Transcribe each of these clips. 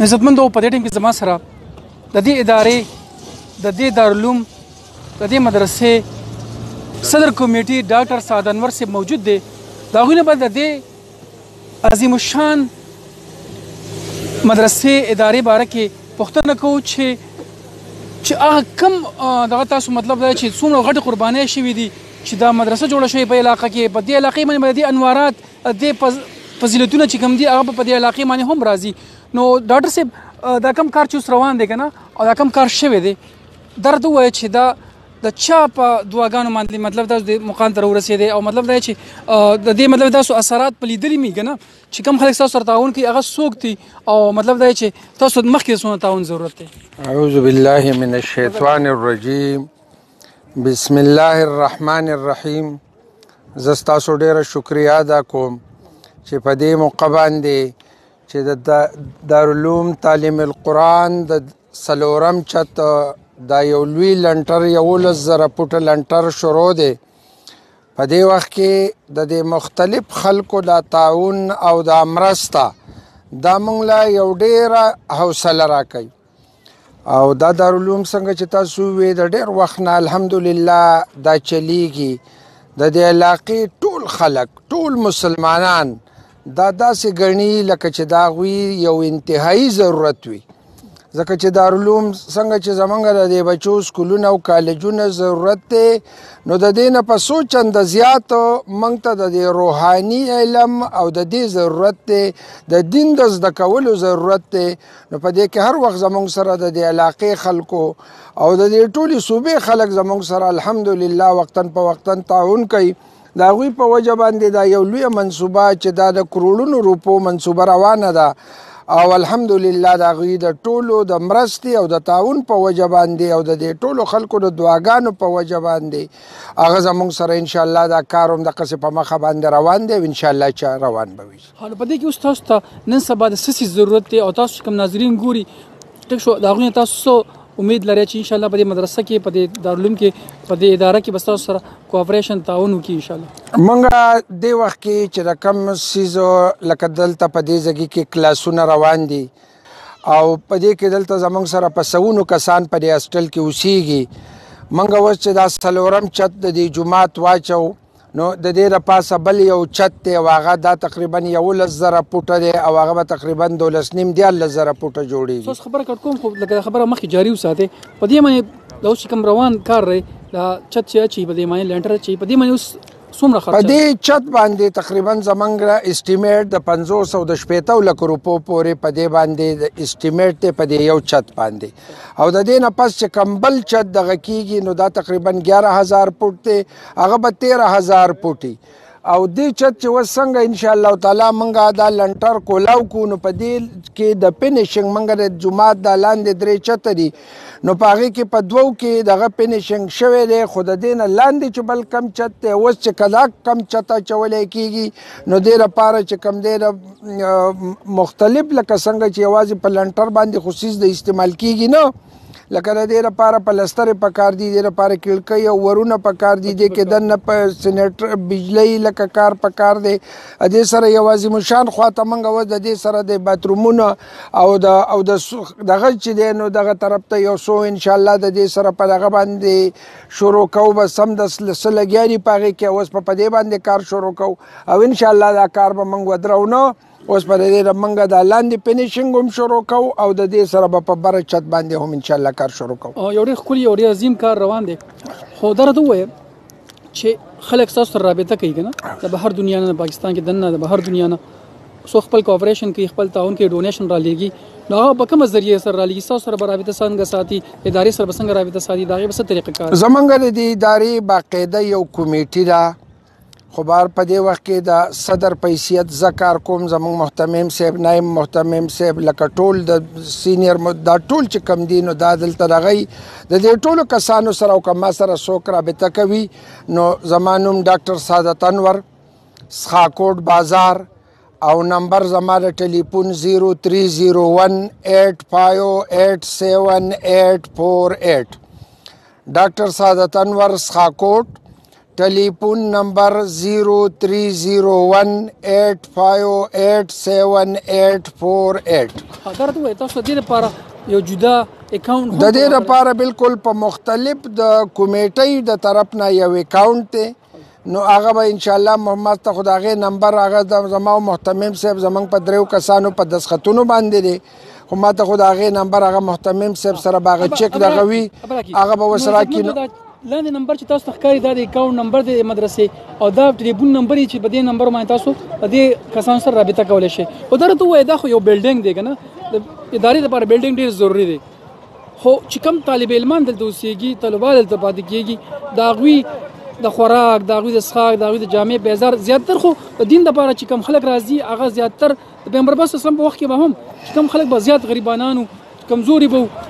عزتمندو په دې ټیم کې زما سره د دې ادارې د دې دارالعلوم د دې مدرسې صدر کمیټي ډاکټر سعد انور صاحب موجود دی دا غوینه بعد د دې عظیم الشان مدرسې ادارې باره کې پوښتنه کوو چې چې هغه کم دغه تاسو مطلب دا چې څومره غټ قرباني شوې دي چې دا مدرسه جوړه شوې په علاقه کې په دې علاقې باندې باندې انوارات دې فضیلتونه چې کوم دي هغه په دې علاقې باندې هم راځي نو ډاکټر صاحب دا کم کار چې روان دی کنه او دا کم کار شوی دی درد وای چې دا د چا په دواګانو باندې مطلب دا د مقام تر ورسېده او مطلب دا چې د دې مطلب دا سو اثرات په لیدلې میګه نه چې کم خلک تاسو سره تعاون کوي هغه څوک دي او مطلب دا چې تاسو مخکې سونه تعاون ضرورت دی اعوذ بالله من الشیطان الرجیم بسم الله الرحمن الرحیم زستا سو ډیر شکریا ادا کوم چې په دې موقع باندې چې د دارالعلوم تعلیم القرآن د سلورم چت دا یو لوی لنټر یولس زره پټه لنټر شروع دی په دې وخت کې د دې مختلف خلکو دا تعاون او دا مرسته دا مونږ له یو ډیره حوصله راکوي او دا دارالعلوم څنګه چې تاسو وی د ډیر وخت نه الحمدلله دا چلیږي د دې علاقې ټول خلک ټول مسلمانان دا داسې غني لکه چې دا غوي یو انتهایی ضرورت وي ځکه چې دارالعلوم څنګه چې زمونږ د دې بچو سکولونه او کالجونه ضرورت دی نو د دې نه په څو چند زیات موږ ته د دې روحاني علم او د دې ضرورت دی د دین د زده کولو ضرورت دی نو په دې کې هر وخت زمونږ سره د دې علاقې خلکو او د دې ټولي صوبې خلک زمونږ سره الحمدلله وقتن په وقتن تعاون کوي د هغوی په وجه باندې دا یو لوی منصوبه چې دا د کروڑونو روپو منصوبه روانه ده او الحمدلله د هغوی د ټولو د مرستې او د تعاون په وجه باندې او د دې ټولو خلکو د دعاګانو په وجه باندې هغه زموږ سره انشاءالله دا کار هم دقسې په مخه باندې روان دی او انشاءالله چې روان به وي حالا په دې کې اوس تاسو ته نن سبا د سسي ضرورت دی او تاسو کوم ناظرین ګوري ټک شو دا غوښنه تاسو امید لري چې ان شاء الله په دې مدرسه کې په دې دارالعلوم کې په دې اداره کې بستاسو سره کوآپریشن تعاون وکړي ان شاء الله مونږه د وخت کې چې د کم سیزو لکه دلته په دې ځګي کې کلاسونه روان دي او په دې کې دلته زمونږ سره په سونو کسان په دې هاستل کې اوسېږي مونږ اوس چې دا سلورم چت د دې جمعات واچو نو د دې د پاسه بل یو چت دی او هغه دا تقریبا یولس زره فوټه دی او هغه به تقریبا دولس نیم دیارلس زره فوټه جوړېږي تاسو خبره کړ کوم خو لکه خبره مخکې جاري وساتئ په دې باندې دا اوس کوم روان کار دی دا چت چې چې په دې باندې لینټر چې په دې باندې اوس څومره خرچ په دې چت باندې تقریبا زمنګ استیمیټ د 500 او د 70 لک روپو پورې په دې باندې د استیمیټ ته په دې یو چت باندې او د دې نه پس چې کمبل چت دغه کیږي نو دا تقریبا 11000 فوټ ته هغه به 13000 پټي او دې چت چې وس څنګه ان شاء الله تعالی منګه دا لنټر کولاو کو نو په دې کې د فینیشینګ منګه د جمعات د لاندې درې چت دي نو په هغه کې په دوو کې دغه فینیشینګ شوی دی خو د دې نه لاندې چې بل کم چت دی اوس چې کدا کم چت چولې کیږي نو دې لپاره چې کم دی د مختلف لکه څنګه چې یوازې په لنټر باندې خصوص د استعمال کیږي نه لکه د دې لپاره پلسترې پکار دي د لپاره کړکۍ او ورونه پکار دي د کې دنه په سېنېټر بجلی لکه کار پکار دی د دې سره یوازې مشان خوا ته منګه و د دې سره د باترومونه او د او د دغه چې دی نو دغه طرف ته یو څو ان شاء الله د دې سره په دغه باندې شروع کوو به سم د سلسله لګیا دي په هغې کې اوس په دې باندې کار شروع کوو او ان شاء الله دا کار به موږ ودرو نه اوس په دې سره موږ د لاندې فینیشینګ هم شروع کوو او د دې سره به په بره چت باندې هم ان شاء الله کار شروع کوو یو ډېر ښکلی یو ډېر عظیم کار روان دی خو درته ووایم چې خلک ستاسو سره رابطه کوي که نه د بهر دنیا نه پاکستان کې دننه د بهر دنیا نه څو خپل کوپریشن کوي خپل تعاون کوي ډونیشن را لېږي نو هغه په کومه ذریعه سره را لېږي ستاسو سره به رابطه څنګه ساتي ادارې سره به څنګه رابطه ساتي د هغې به څه طریقه کار زمونږ د دې ادارې باقاعده یو کمیټي ده خو بار په دې وخت کې د صدر په حیثیت زه کار کوم زموږ محتمم صاحب نایم محتمم صاحب لکه ټول د سینیر دا ټول چې کم دي نو دا دلته دغی د دې ټولو کسانو سره او کما سره څوک رابطه کوي نو زما نوم ډاکټر سعادت انور سخاکوټ بازار او نمبر زما د ټلیفون 0301858788 ډاکټر سعادت انور سخاکوټ ټلیفون نمبر 0301858748 اگر ته تاسو دې لپاره یو جدا اکاونټ د دې لپاره بالکل په مختلف د کمیټې د طرف نه یو اکاونټ دی نو هغه به ان شاء الله محمد ته خدای نمبر هغه د زما محتمم صاحب زمنګ په دریو کسانو په دسختونو باندې دی خو ما ته خو د هغې نمبر هغه محتمم صاحب سره به هغه چک دغه وي هغه به ورسره راکړي لاندې نمبر چې تاسو ته ښکاري دا د اکاونټ نمبر دی د مدرسې او دا ټلیفون نمبر چې په دې نمبر باندې تاسو په دې کسان سره رابطه کولی شئ خو دا راته ووایه دا خو یو بلډینګ دی که نه د ادارې لپاره بلډینګ ډېر ضروري دی خو چې کم طالب علمان دلته اوسېږي طلبه دلته پاتې کېږي د هغوی د خوراک د هغوی د څښاک د هغوی د جامع بیزار زیاتتر خو د دین دپاره چې کم خلک راځي هغه زیاتتر د پیغمبر پاک اسلام په وخت کې به هم چې کوم خلک به زیات غریبانانو کمزوري به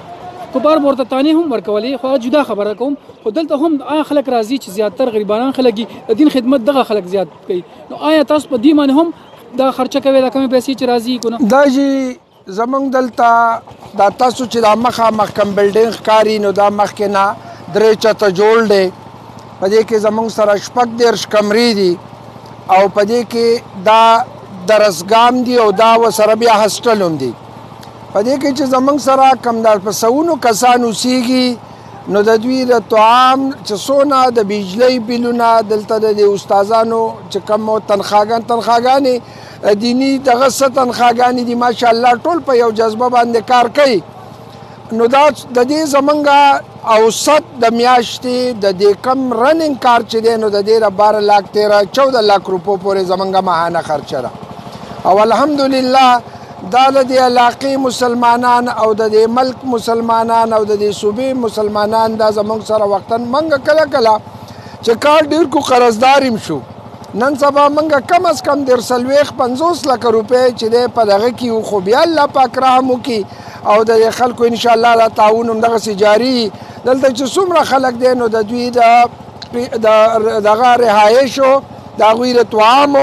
کبار ورته تانه هم ورکولې خو جدا خبره کوم خو دلته هم هغه خلک راځي چې زیاتره غریبانان خلک دي د دین خدمت دغه خلک زیات کوي نو آیا تاسو په دې معنی هم دا خرچه کوي دا کمی پیسې چې راځي کو نه دا جی زمنګ دلته دا تاسو چې دا مخه مخکم بلډینګ ښکاری نو دا مخکې نه درې چته جوړ دی په دې کې زموږ سره شپږ دېرش کمرې دي او په دې کې دا درسګام دي او دا وسره بیا هسټل هم دي په دې کې چې زموږ سره کم دا په سونو کسان اوسېږي نو د دوی د طعام چې څونه د بجلۍ بلونه دلته د استادانو چې کوم تنخواګان تنخواګانې دیني دغه څه تنخواګانې دي ماشاءالله ټول په یو جذبه باندې کار کوي نو دا د دې زمونږ اوسط د میاشتې د دې کم رننګ کار چې دی نو د دې د بار لاک تیرا چوده لاک روپو پورې زمونږ ماهانه خرچه ده او الحمدلله دا د دې علاقې مسلمانان او د دې ملک مسلمانان او د دې صوبې مسلمانان دا زمونږ سره وختن منګه کله کله چې کار ډیر کو قرضداریم شو نن سبا منګه کم از کم در سلويخ 50 لک روپے چې ده په دغه کې خو بیا الله پاک رحم وکي او د خلکو ان شاء الله دا تعاون هم دغه سي جاری دلته چې څومره خلک دی نو د دوی د دغه رهایش او د هغوی د طعام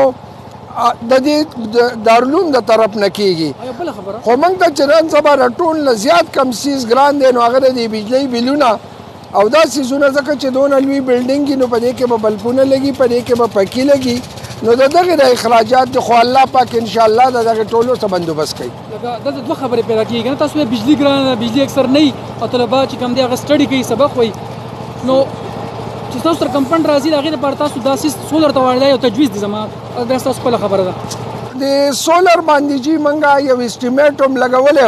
د دې دارلوم د طرف نه کیږي خو موږ ته چې نن سبا د ټول نه زیات کم سیز ګران دی نو هغه د بجلۍ بلونه او دا څیزونه ځکه چې دونه لوی بلډینګ نو په دې کې به بلپونه لګي په دې کې به پکی لګي نو د دغه د اخراجات د خو الله پاک ان شاء الله د دغه ټولو څه بندوبست کوي دا د دوه خبرې پیدا کیږي نه تاسو بجلی ګران بجلی اکثر نه او طلبه چې کوم دی هغه سټډي کوي سبق وایي نو چې تاسو تر کمپاوند راځي دا غیر پر تاسو داسې سولر ته وړلای او تجویز دي زما دا تاسو په خبره ده د سولر باندې جی منګه یو استیمیټ هم لګولې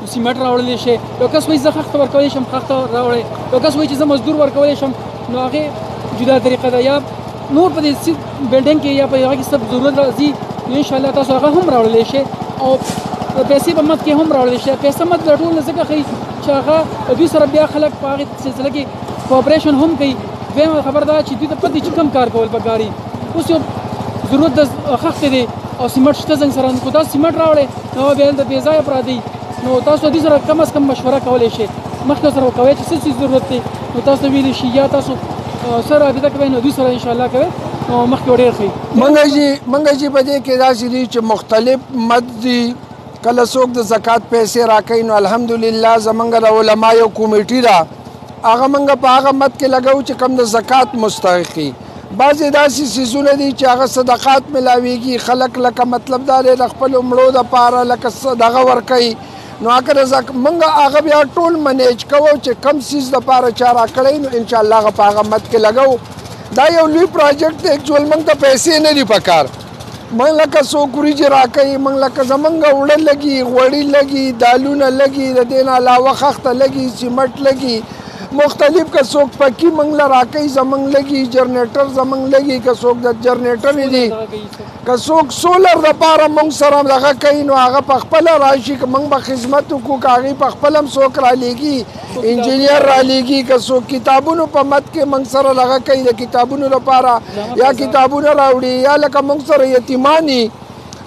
نو سیمټ راوړل شي یو کس وایي زه خښته ورکولی شم خښته راوړی یو کس وایي چې زه مزدور ورکولی شم نو هغې جدا طریقه ده یا نور په دې بلډینګ کې یا په هغه کې څه ضرورت راځي نو انشاءالله تاسو هغه هم راوړلی شئ او پیسې په مد کې هم راوړل شي پیسې مد له ټولو نه ځکه ښي چې هغه دوی سره بیا خلک په هغې سلسله کې کوپریشن هم کوي دویمه خبر دا چې دوی ته پدې چې کم کار کول پکاري اوس یو ضرورت د خښت دی او سیمټ شته څنګه سره کو دا سیمټ راوړې نو بیا د بې ځای پر دی نو تاسو دې سره کم از کم مشوره کولای شئ مخکې سره کوي چې څه ضرورت دی نو تاسو ویلی شي یا تاسو سره رابطه کوي نو دوی سره ان شاء الله کوي نو مخکې ډیر ښه منګه جی منګه جی په دې کې دا چې مختلف مد دي کله څوک د زکات پیسې راکوي نو الحمدلله زمونږ د علما یو کمیټي ده هغه مونږ په هغه مت کې لګو چې کم د زکات مستحقي بعضې داسې څیزونه دي چې هغه صدقات ملاویږي خلک لکه مطلب دا دی د خپل مړو د پاره لکه صدقه ورکوي نو هغه رزق مونږ هغه بیا ټول منیج کوو چې کم سیز د پاره چا راکړی نو ان شاء الله هغه په هغه مت کې لګو دا یو لوی پروجیکټ دی اکچوال مونږ ته پیسې نه دي پکار موږ لکه څوک وریجې راکوي موږ لکه زمونږ اوړه لګي غوړي لګي دالونه لګي د دې نه علاوه خښته لګي سیمټ لګي مختلف که څوک پکي موږ له راکوي زمونږ لګي جرنیټر زمونږ لګي که څوک د جرنیټر دي که څوک سولر دپاره موږ سره دغه کوي نو هغه په خپله راشي که موږ به خدمت وکړو که هغوی په خپله هم څوک رالیږي انجینر رالیږي که څوک کتابونو په مد کې موږ سره لغه کوي د کتابونو لپاره یا کتابونه راوړي یا لکه موږ سره یتیمانی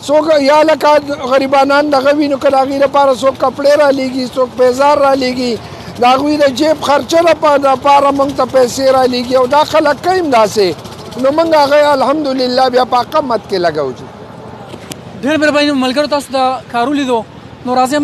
څوک یا لکه غریبانان دغه وینو که د هغوی لپاره څوک کپړې رالیږي څوک پیزار رالیږي د هغوی د جیب خرچه لپاره موږ ته پیسې رالیږي او دا خلک کوي همداسې نو موږ هغه الحمدلله بیا په حقه مد کې لګوو ډېر مهرباني ملګرو تاسو د کارو لیدو نو راځئ